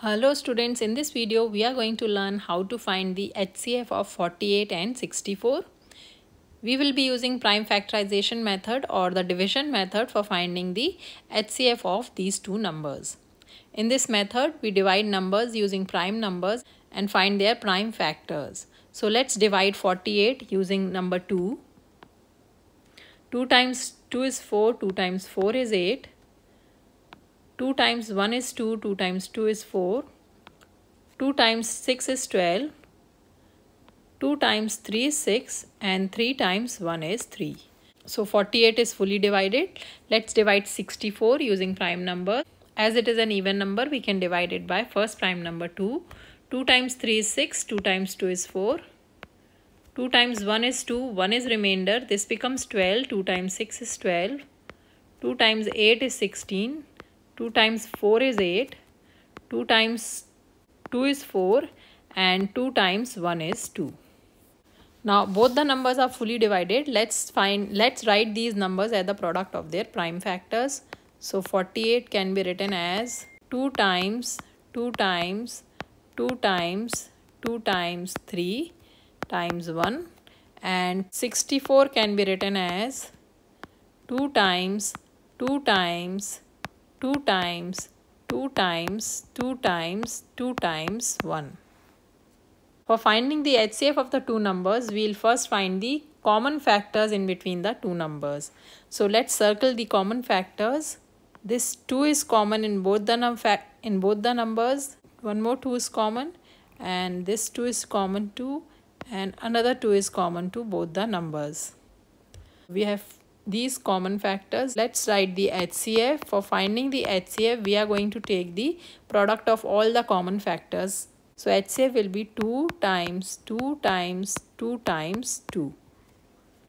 Hello students, in this video we are going to learn how to find the HCF of 48 and 64. We will be using prime factorization method or the division method for finding the HCF of these two numbers. In this method, we divide numbers using prime numbers and find their prime factors. So let's divide 48 using number 2. 2 times 2 is 4, 2 times 4 is 8. 2 times 1 is 2, 2 times 2 is 4, 2 times 6 is 12, 2 times 3 is 6 and 3 times 1 is 3. So 48 is fully divided. Let's divide 64 using prime number. As it is an even number, we can divide it by first prime number 2. 2 times 3 is 6, 2 times 2 is 4. 2 times 1 is 2, 1 is remainder. This becomes 12, 2 times 6 is 12. 2 times 8 is 16. 2 times 4 is 8 2 times 2 is 4 and 2 times 1 is 2 now both the numbers are fully divided. Let's find let's write these numbers as the product of their prime factors. So 48 can be written as 2 times 2 times 2 times 2 times 3 times 1 and 64 can be written as 2 times 2 times 2 times 2 times 2 times 2 times 1. For finding the HCF of the two numbers, we will first find the common factors in between the two numbers. So let's circle the common factors. This 2 is common in both the in both the numbers. One more 2 is common and this 2 is common too and another 2 is common to both the numbers. We have these common factors. Let's write the HCF. For finding the HCF, we are going to take the product of all the common factors. So HCF will be 2 times 2 times 2 times 2.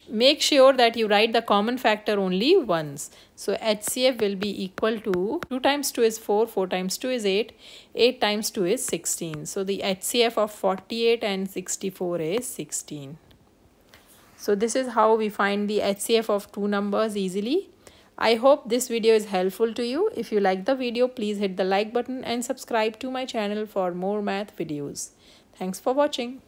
Make sure that you write the common factor only once. So HCF will be equal to 2 times 2 is 4, 4 times 2 is 8, 8 times 2 is 16. So the HCF of 48 and 64 is 16. So this is how we find the HCF of two numbers easily. I hope this video is helpful to you. If you like the video, please hit the like button and subscribe to my channel for more math videos. Thanks for watching.